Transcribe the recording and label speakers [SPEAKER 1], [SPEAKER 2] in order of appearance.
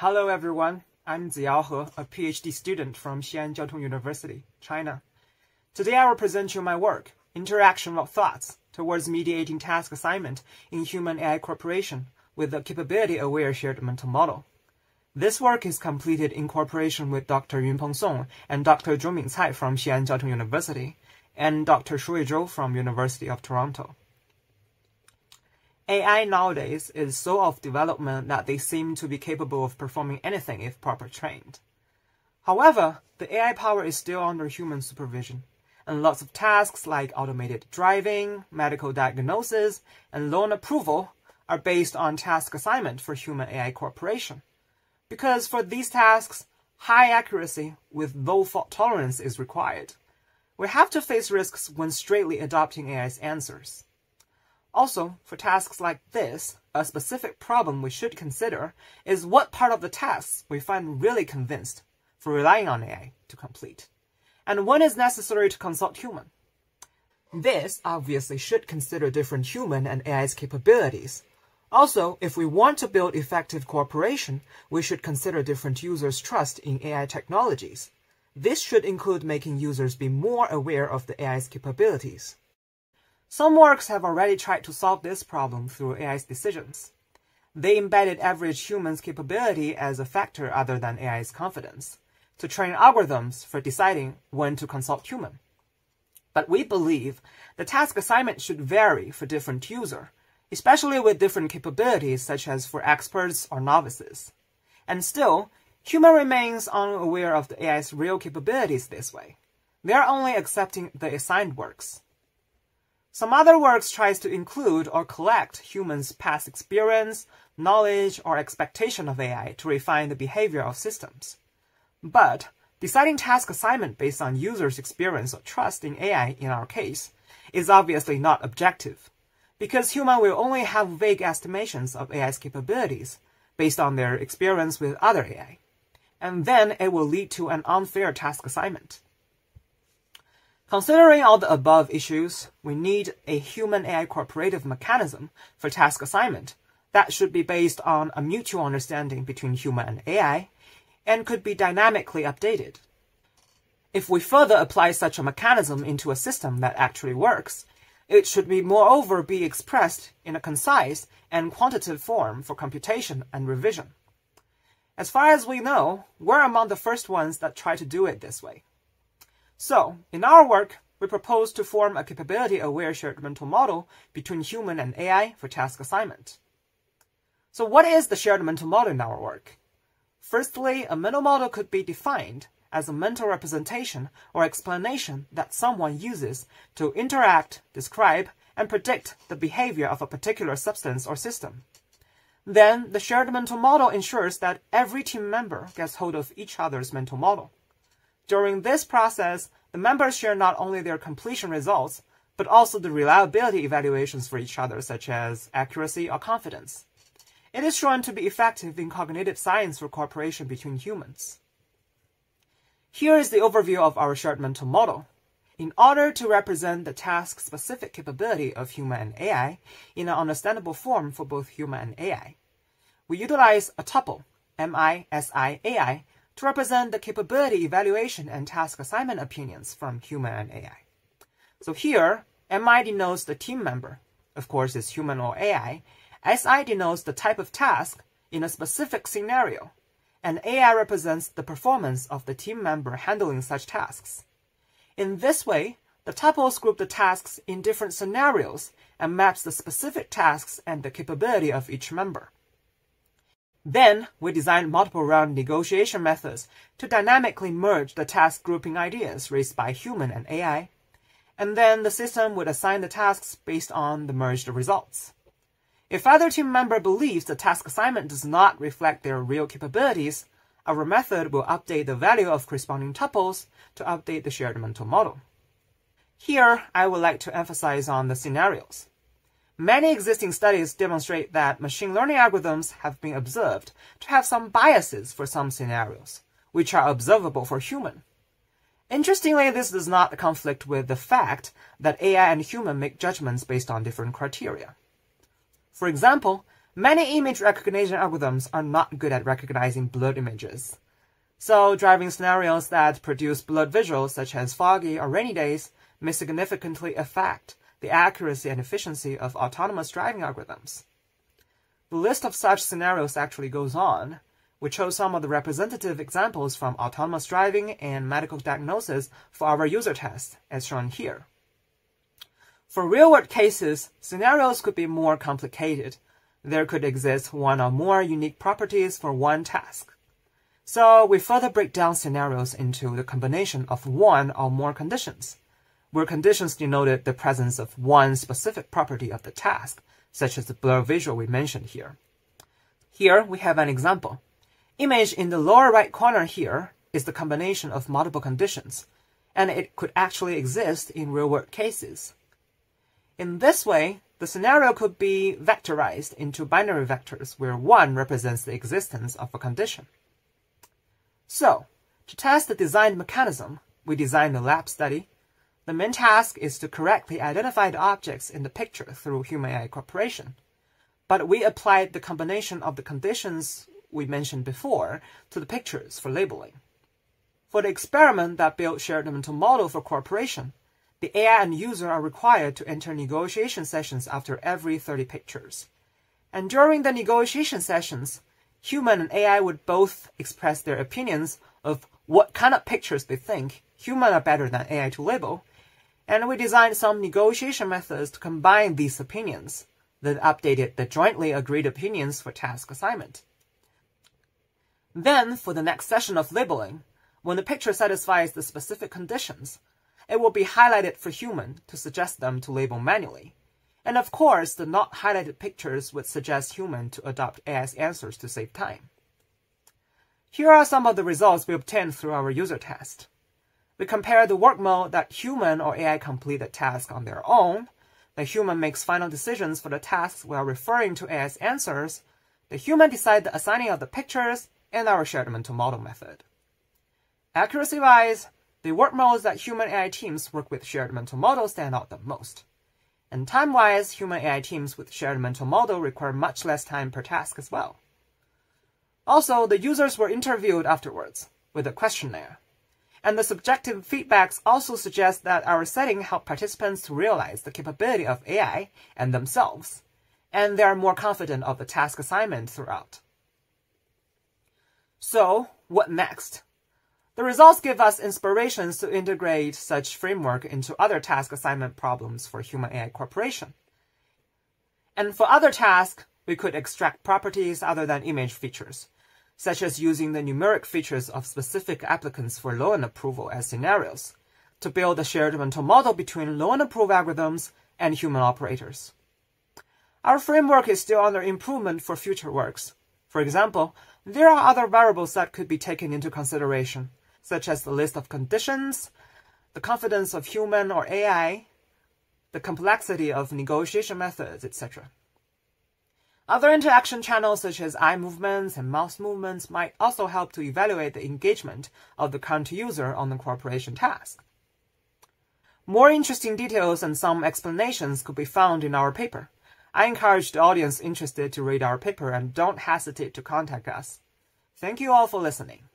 [SPEAKER 1] Hello everyone, I'm Ziyao He, a PhD student from Xi'an Jiaotong University, China. Today I will present you my work, Interaction of Thoughts Towards Mediating Task Assignment in Human AI Cooperation with the Capability-Aware Shared Mental Model. This work is completed in cooperation with Dr. Yunpeng Song and Dr. Zhongmin Cai from Xi'an Jiaotong University and Dr. Shurui Zhou from University of Toronto. AI nowadays is so of development that they seem to be capable of performing anything if proper trained. However, the AI power is still under human supervision, and lots of tasks like automated driving, medical diagnosis, and loan approval are based on task assignment for human AI cooperation. Because for these tasks, high accuracy with low fault tolerance is required. We have to face risks when straightly adopting AI's answers. Also, for tasks like this, a specific problem we should consider is what part of the tasks we find really convinced for relying on AI to complete, and when is necessary to consult human. This obviously should consider different human and AI's capabilities. Also, if we want to build effective cooperation, we should consider different users' trust in AI technologies. This should include making users be more aware of the AI's capabilities. Some works have already tried to solve this problem through AI's decisions. They embedded average human's capability as a factor other than AI's confidence, to train algorithms for deciding when to consult human. But we believe the task assignment should vary for different user, especially with different capabilities such as for experts or novices. And still, human remains unaware of the AI's real capabilities this way. They are only accepting the assigned works. Some other works tries to include or collect humans' past experience, knowledge, or expectation of AI to refine the behavior of systems. But deciding task assignment based on users' experience or trust in AI in our case is obviously not objective, because human will only have vague estimations of AI's capabilities based on their experience with other AI, and then it will lead to an unfair task assignment. Considering all the above issues, we need a human-AI cooperative mechanism for task assignment that should be based on a mutual understanding between human and AI and could be dynamically updated. If we further apply such a mechanism into a system that actually works, it should be moreover be expressed in a concise and quantitative form for computation and revision. As far as we know, we're among the first ones that try to do it this way. So, in our work, we propose to form a capability-aware shared mental model between human and AI for task assignment. So what is the shared mental model in our work? Firstly, a mental model could be defined as a mental representation or explanation that someone uses to interact, describe, and predict the behavior of a particular substance or system. Then, the shared mental model ensures that every team member gets hold of each other's mental model. During this process, the members share not only their completion results, but also the reliability evaluations for each other, such as accuracy or confidence. It is shown to be effective in cognitive science for cooperation between humans. Here is the overview of our shared mental model. In order to represent the task-specific capability of human and AI in an understandable form for both human and AI, we utilize a tuple, MI-SI-AI, to represent the capability evaluation and task assignment opinions from human and AI. So here, MI denotes the team member, of course it's human or AI, SI denotes the type of task in a specific scenario, and AI represents the performance of the team member handling such tasks. In this way, the tuples group the tasks in different scenarios and maps the specific tasks and the capability of each member. Then, we designed multiple round negotiation methods to dynamically merge the task grouping ideas raised by human and AI. And then the system would assign the tasks based on the merged results. If either team member believes the task assignment does not reflect their real capabilities, our method will update the value of corresponding tuples to update the shared mental model. Here, I would like to emphasize on the scenarios. Many existing studies demonstrate that machine learning algorithms have been observed to have some biases for some scenarios, which are observable for human. Interestingly, this does not conflict with the fact that AI and human make judgments based on different criteria. For example, Many image recognition algorithms are not good at recognizing blurred images. So driving scenarios that produce blurred visuals, such as foggy or rainy days, may significantly affect the accuracy and efficiency of autonomous driving algorithms. The list of such scenarios actually goes on. We chose some of the representative examples from autonomous driving and medical diagnosis for our user test, as shown here. For real-world cases, scenarios could be more complicated. There could exist one or more unique properties for one task. So we further break down scenarios into the combination of one or more conditions, where conditions denoted the presence of one specific property of the task, such as the blur visual we mentioned here. Here we have an example. Image in the lower right corner here is the combination of multiple conditions, and it could actually exist in real-world cases. In this way, the scenario could be vectorized into binary vectors where 1 represents the existence of a condition. So, to test the designed mechanism, we designed a lab study. The main task is to correctly identify the objects in the picture through human AI cooperation. But we applied the combination of the conditions we mentioned before to the pictures for labeling. For the experiment that built shared mental model for cooperation, the AI and user are required to enter negotiation sessions after every 30 pictures. And during the negotiation sessions, human and AI would both express their opinions of what kind of pictures they think human are better than AI to label, and we designed some negotiation methods to combine these opinions, then updated the jointly agreed opinions for task assignment. Then, for the next session of labeling, when the picture satisfies the specific conditions, it will be highlighted for human to suggest them to label manually. And of course, the not highlighted pictures would suggest human to adopt AI's answers to save time. Here are some of the results we obtained through our user test. We compare the work mode that human or AI complete the task on their own, the human makes final decisions for the tasks while referring to AI's answers, the human decides the assigning of the pictures, and our shared mental model method. Accuracy-wise, the work modes that human AI teams work with shared mental model stand out the most. And time-wise, human AI teams with shared mental model require much less time per task as well. Also, the users were interviewed afterwards with a questionnaire. And the subjective feedbacks also suggest that our setting helped participants to realize the capability of AI and themselves, and they are more confident of the task assignment throughout. So, what next? The results give us inspirations to integrate such framework into other task assignment problems for human AI cooperation. And for other tasks, we could extract properties other than image features, such as using the numeric features of specific applicants for loan approval as scenarios, to build a shared mental model between loan approval algorithms and human operators. Our framework is still under improvement for future works. For example, there are other variables that could be taken into consideration, such as the list of conditions, the confidence of human or AI, the complexity of negotiation methods, etc. Other interaction channels such as eye movements and mouse movements might also help to evaluate the engagement of the current user on the cooperation task. More interesting details and some explanations could be found in our paper. I encourage the audience interested to read our paper and don't hesitate to contact us. Thank you all for listening.